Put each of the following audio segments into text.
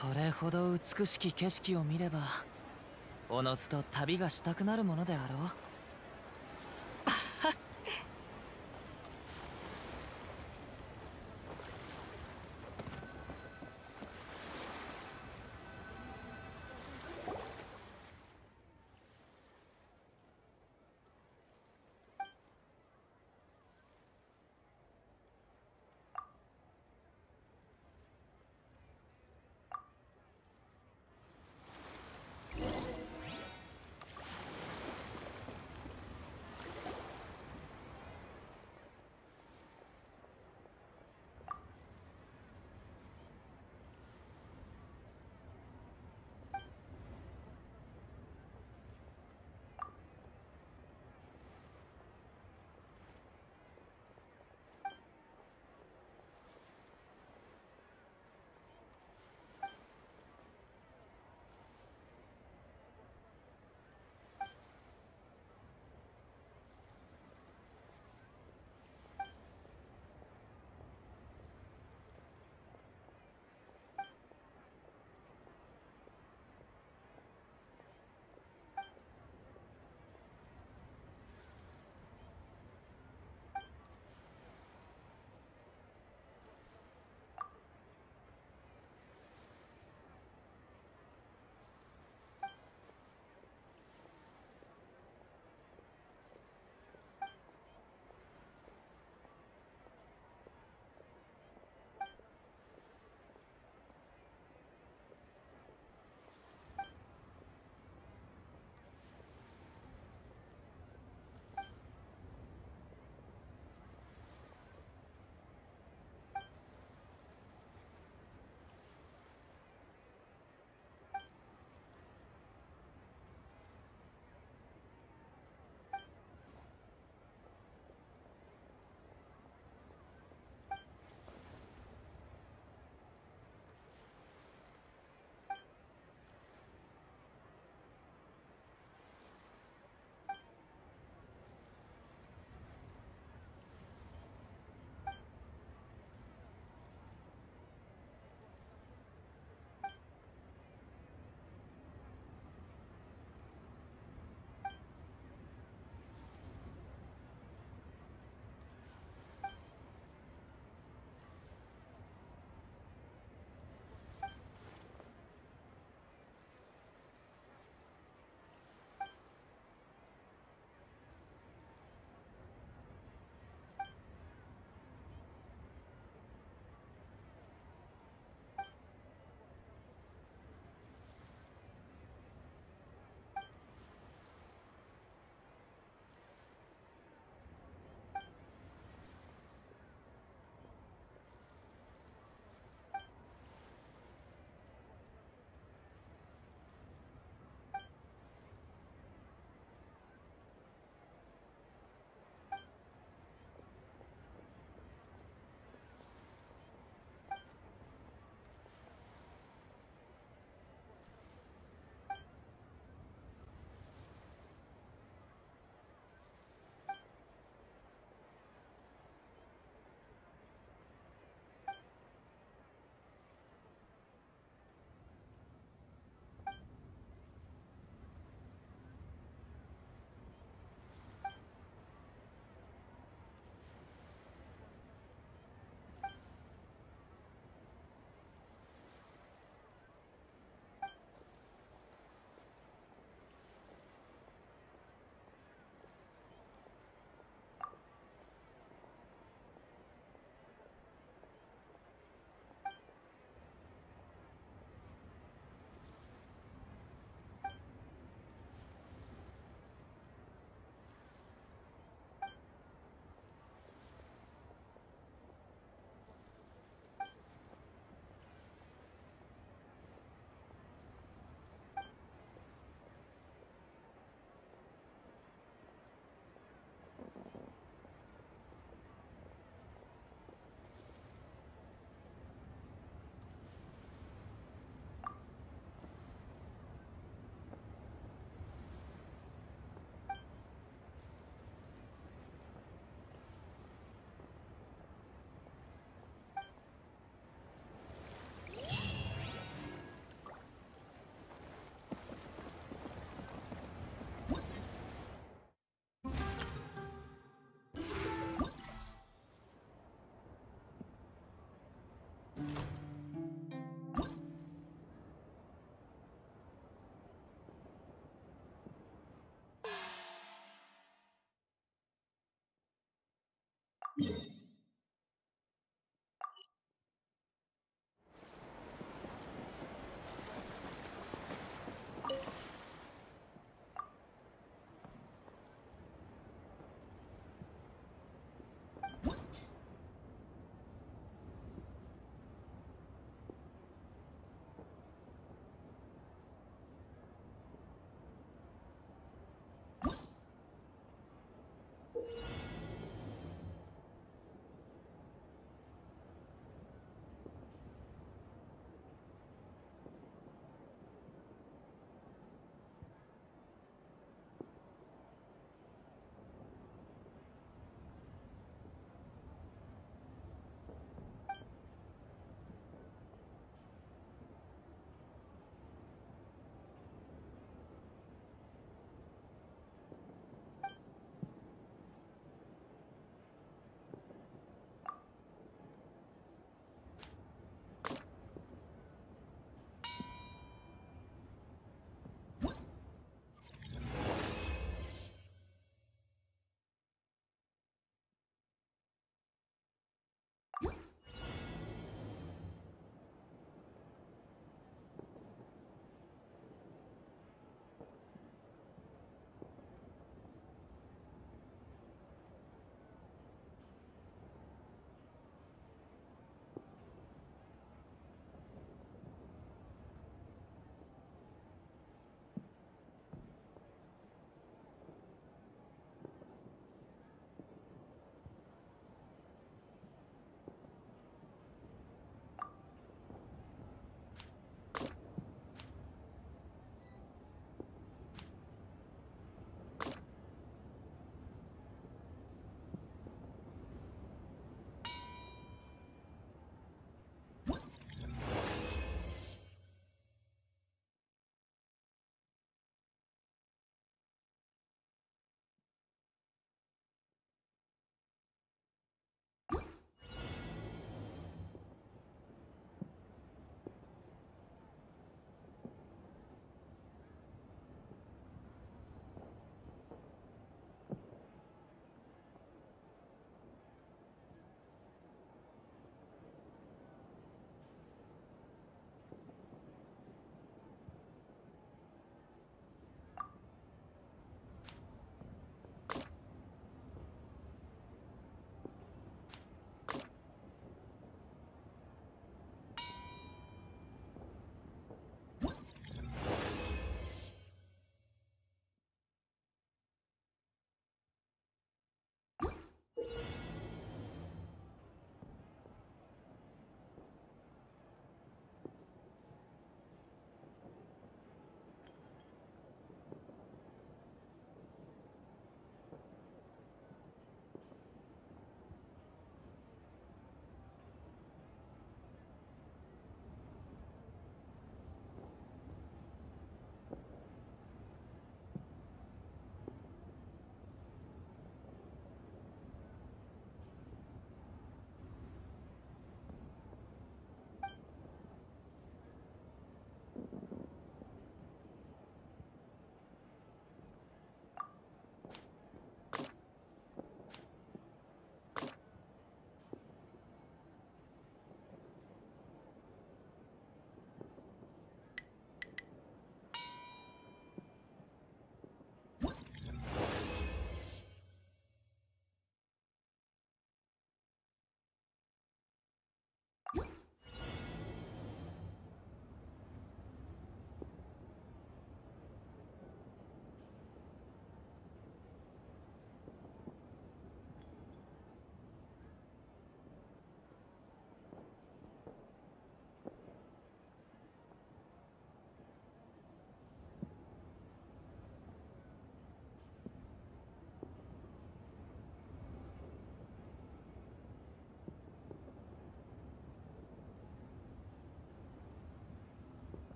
これほど美しき景色を見ればおのずと旅がしたくなるものであろう。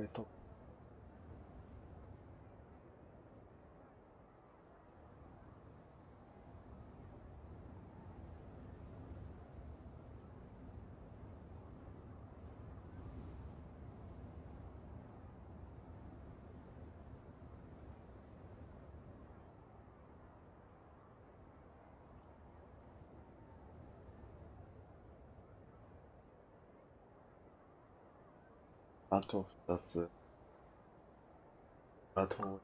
これ取あと二つ。あと、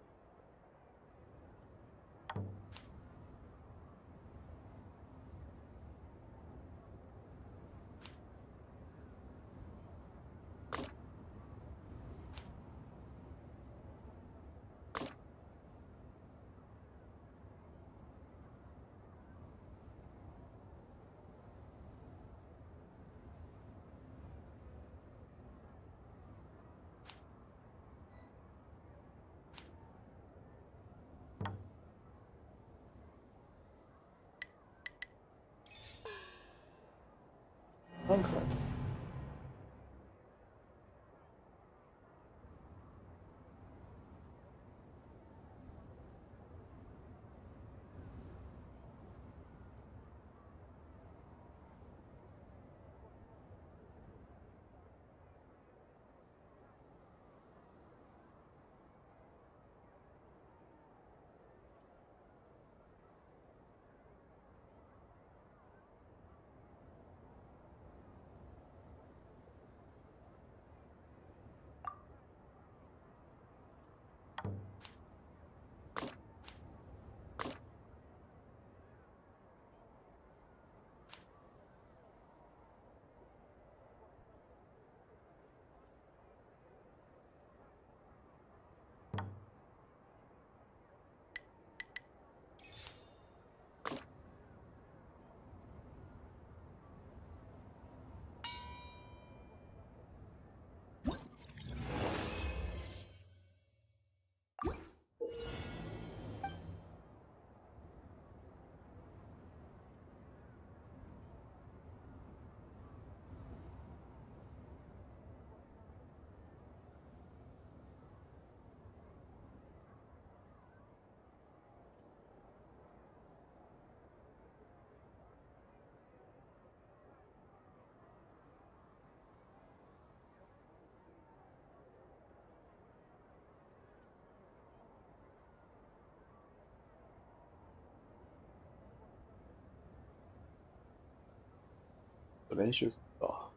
練習するか。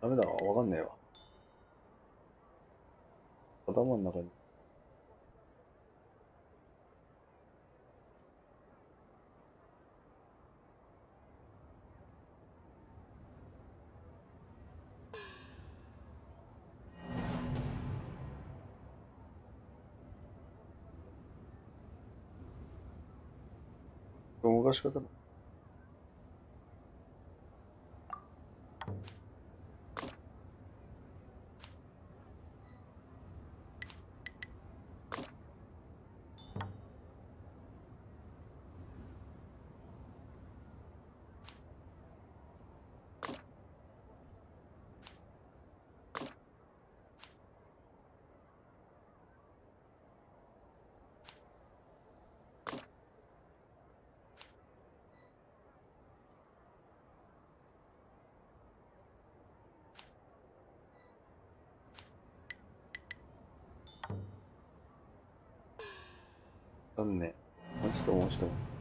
ダメだわ、わかんねえわ。頭の中に。我说的かし方も。残念。もう一度、もう一度。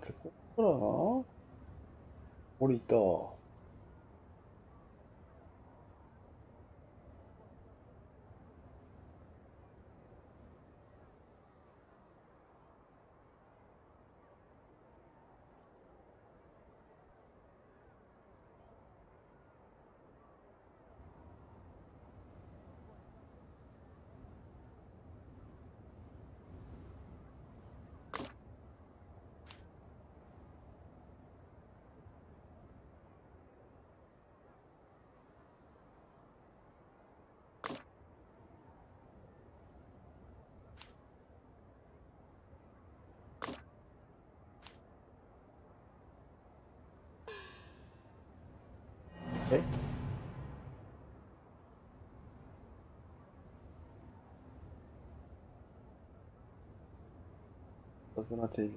あ、そこから降りた。znaczy.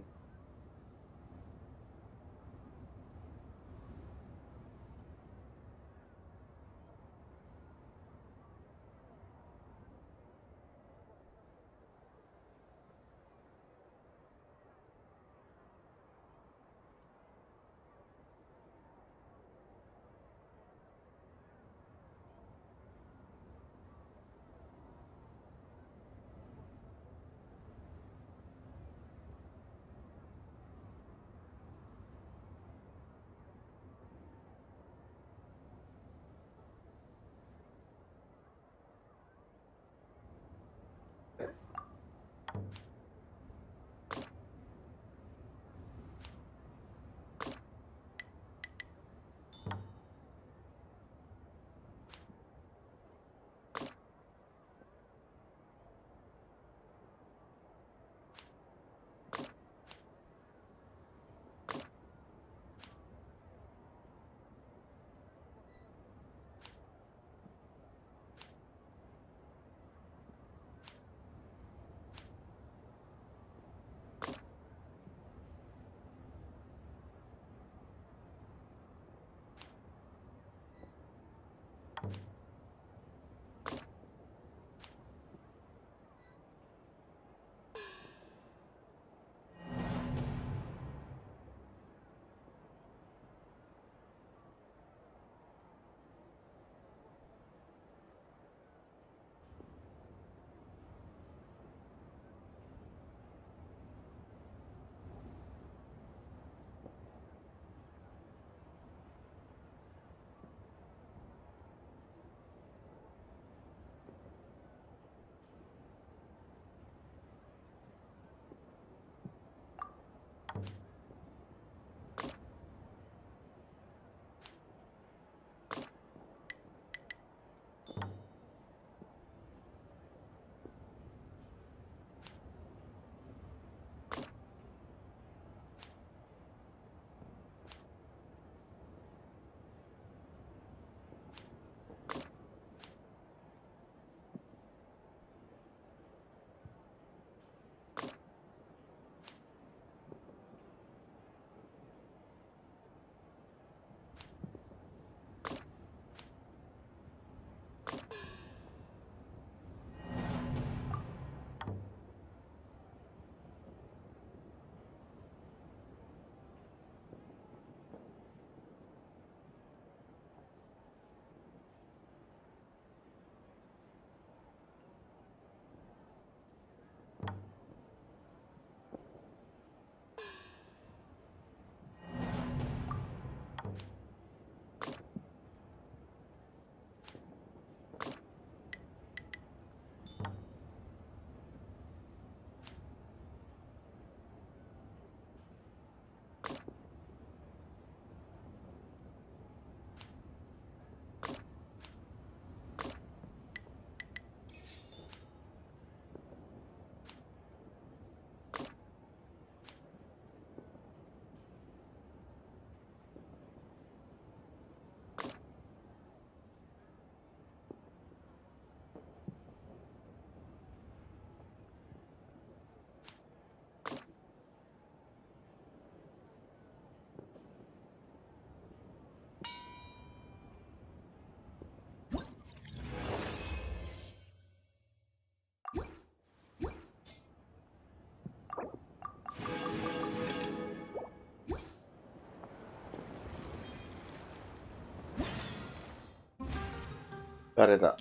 誰だ？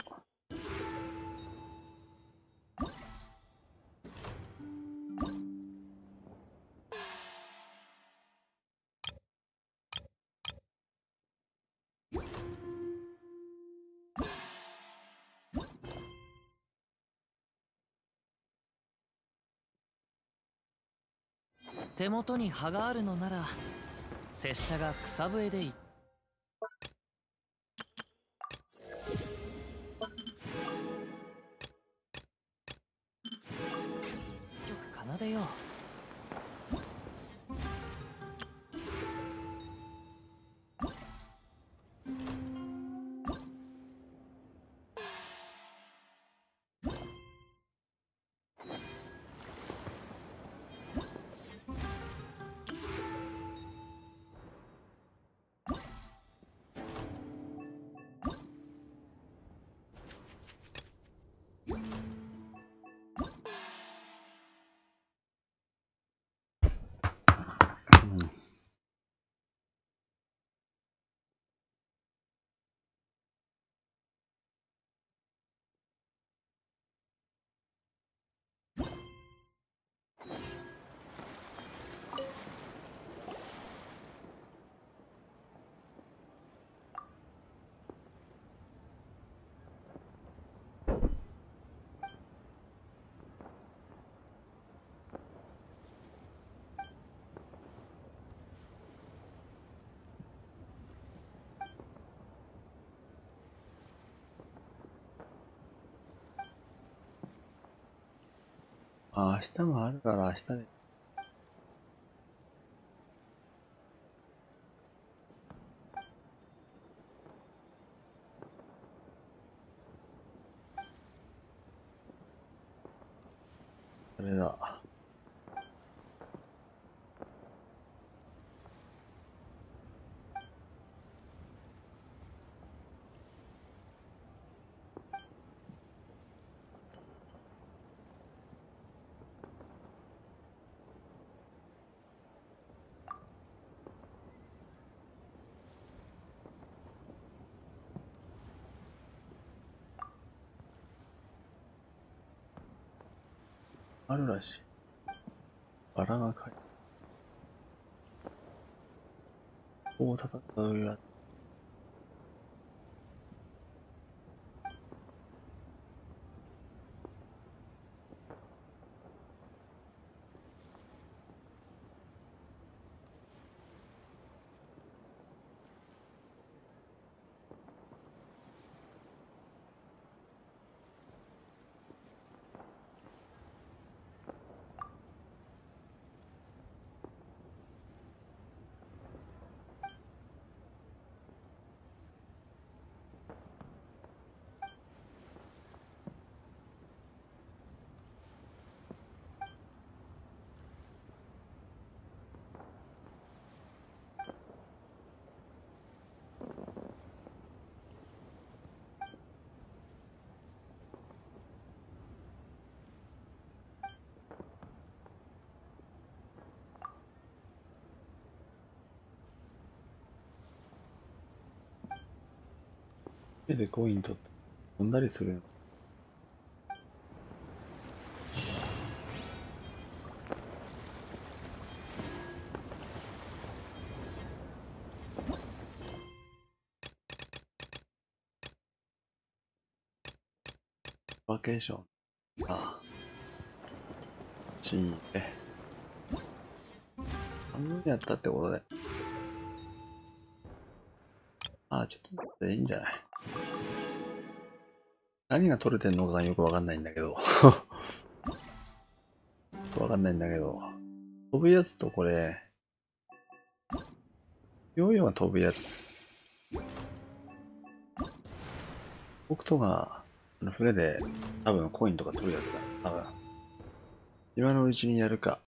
手元に葉があるのなら拙者が草笛でい曲奏だよ。あ、明日もあるから明日で。それだ。あるらしい。バラがかい。こう叩く上は。手でコイン取って飛んだりするよ。バケーション。ああ。ちいえ。半分やったってことで。ああ、ちょっとでいいんじゃない？何が取れてんのかよくわかんないんだけど。わかんないんだけど。飛ぶやつとこれ、ヨーヨーが飛ぶやつ。僕とが、あの、船で多分コインとか取るやつだ。多分。今のうちにやるか。